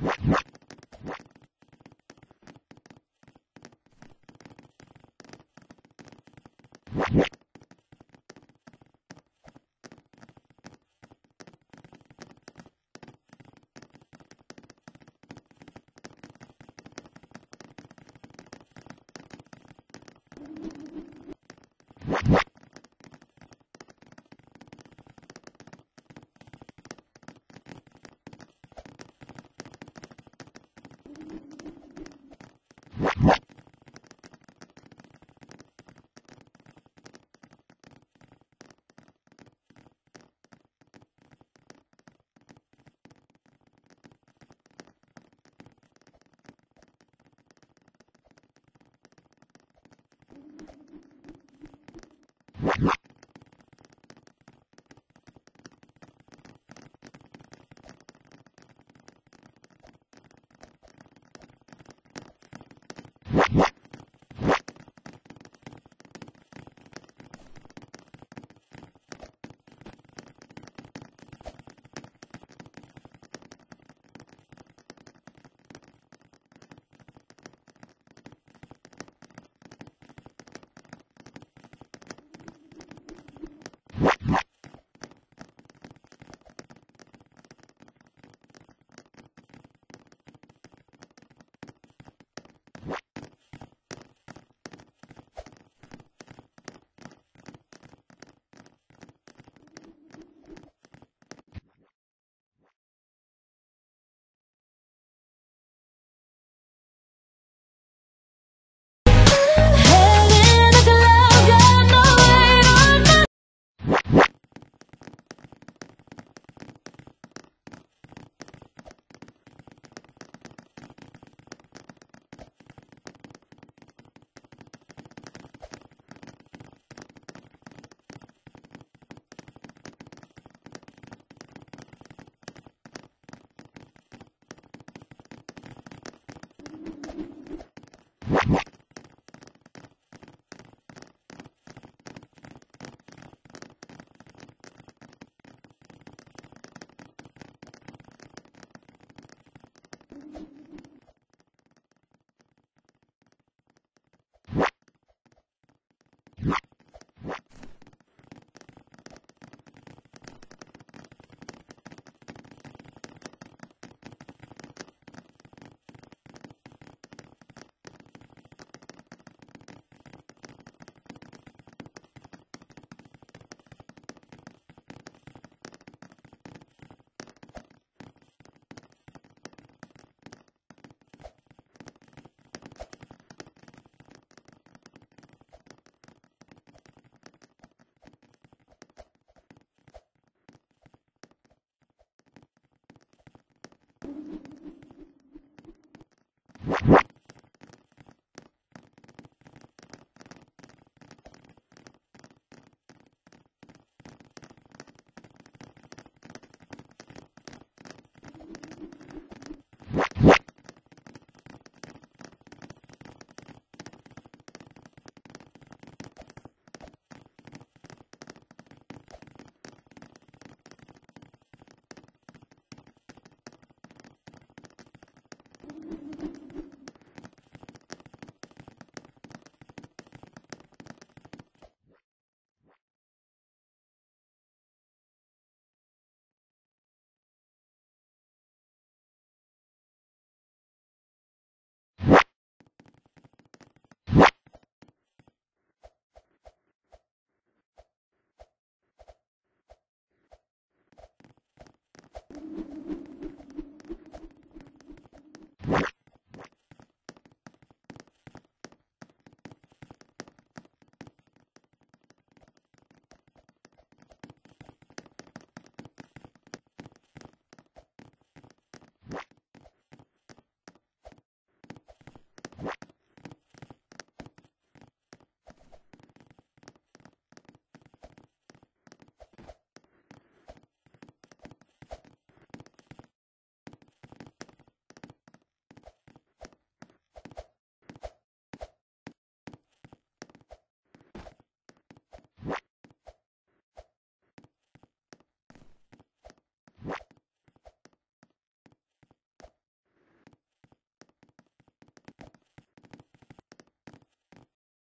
What?